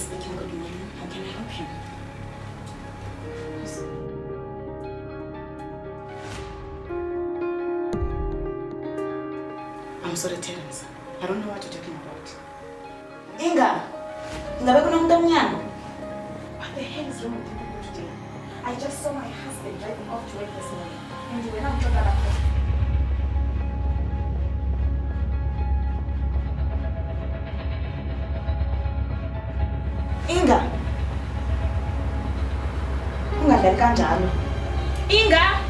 speaking. Good morning. How can I help you? I'm sorry, Terence. I don't know what you're talking about. Inga! Ngabe kunomuntu omnyama? What the hell is wrong with you today? I just saw my husband driving off to work this morning. And you were not talking about Ungadlali kanjalo. Inga!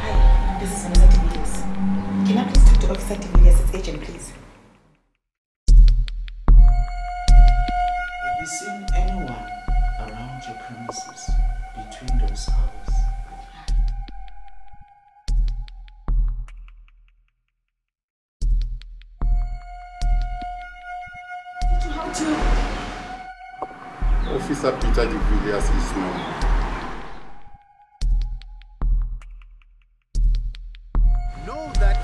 Hi, this is Vanessa Tividius. Can I please talk to Officer Tividius, its agent, please? Have you seen anyone around your premises between those hours? How to... Officer Peter de Villiers is known.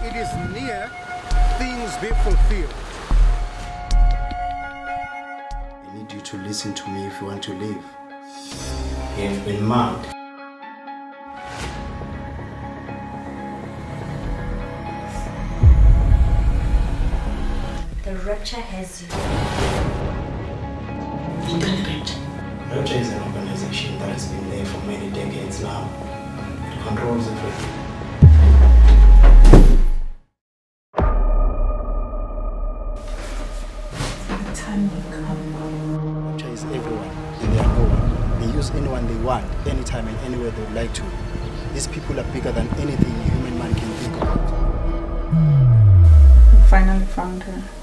It is near things be fulfilled. I need you to listen to me if you want to live. You have been marked. The rapture has you. Intelligent. Rapture is an organization that has been there for many decades now. It controls everything. Time will come. Is everyone and they are no one. They use anyone they want, anytime and anywhere they would like to. These people are bigger than anything a human man can think of. We finally found her.